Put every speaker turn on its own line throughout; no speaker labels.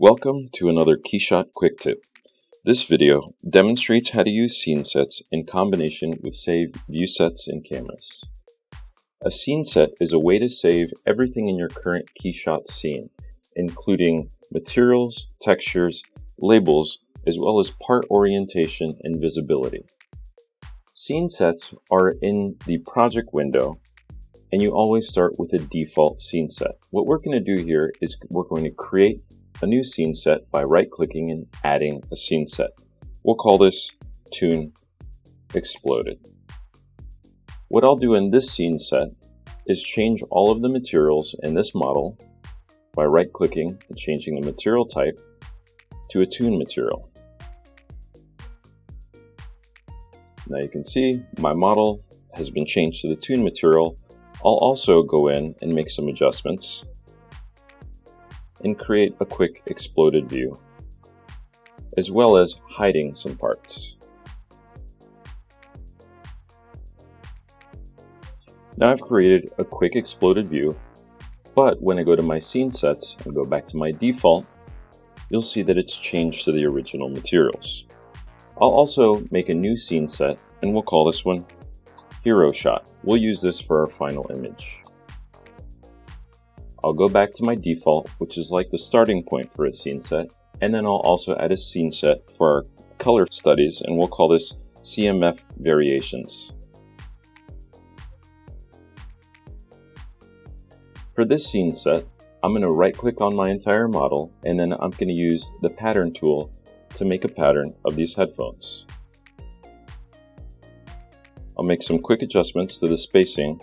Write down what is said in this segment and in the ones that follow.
Welcome to another Keyshot Quick Tip. This video demonstrates how to use scene sets in combination with saved view sets and cameras. A scene set is a way to save everything in your current Keyshot scene, including materials, textures, labels, as well as part orientation and visibility. Scene sets are in the project window and you always start with a default scene set. What we're going to do here is we're going to create a new scene set by right-clicking and adding a scene set. We'll call this Toon Exploded. What I'll do in this scene set is change all of the materials in this model by right-clicking and changing the material type to a toon material. Now you can see my model has been changed to the toon material I'll also go in and make some adjustments and create a quick exploded view, as well as hiding some parts. Now I've created a quick exploded view, but when I go to my scene sets and go back to my default, you'll see that it's changed to the original materials. I'll also make a new scene set and we'll call this one hero shot. We'll use this for our final image. I'll go back to my default, which is like the starting point for a scene set, and then I'll also add a scene set for our color studies, and we'll call this CMF variations. For this scene set, I'm going to right click on my entire model, and then I'm going to use the pattern tool to make a pattern of these headphones. I'll make some quick adjustments to the spacing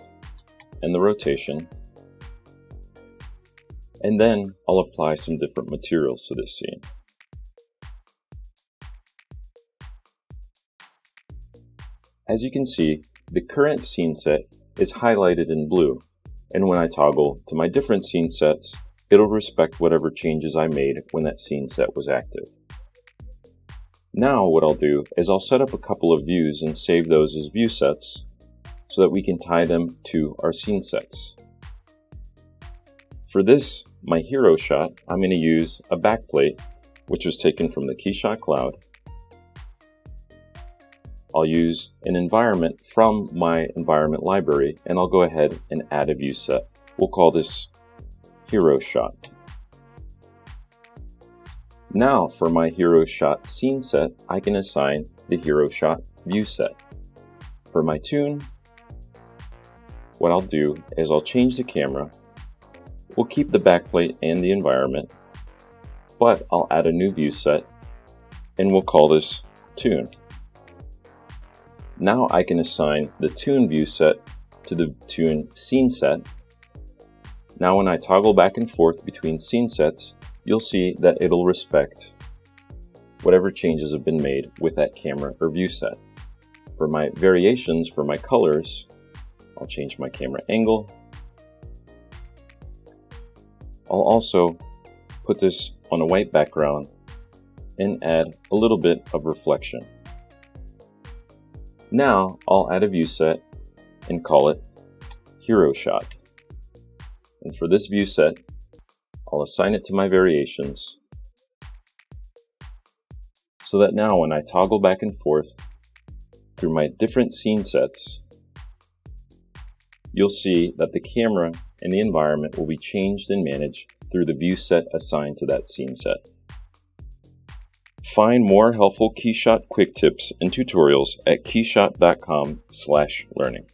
and the rotation. And then I'll apply some different materials to this scene. As you can see, the current scene set is highlighted in blue, and when I toggle to my different scene sets, it'll respect whatever changes I made when that scene set was active. Now what I'll do is I'll set up a couple of views and save those as view sets so that we can tie them to our scene sets. For this, my hero shot, I'm going to use a backplate which was taken from the Keyshot Cloud. I'll use an environment from my environment library and I'll go ahead and add a view set. We'll call this hero shot. Now for my hero shot scene set, I can assign the hero shot view set. For my toon, what I'll do is I'll change the camera. We'll keep the backplate and the environment, but I'll add a new view set and we'll call this toon. Now I can assign the toon view set to the toon scene set. Now when I toggle back and forth between scene sets, you'll see that it'll respect whatever changes have been made with that camera or view set. For my variations for my colors, I'll change my camera angle. I'll also put this on a white background and add a little bit of reflection. Now I'll add a view set and call it Hero Shot. And for this view set, I'll assign it to my variations so that now when I toggle back and forth through my different scene sets, you'll see that the camera and the environment will be changed and managed through the view set assigned to that scene set. Find more helpful Keyshot quick tips and tutorials at keyshot.com/learning.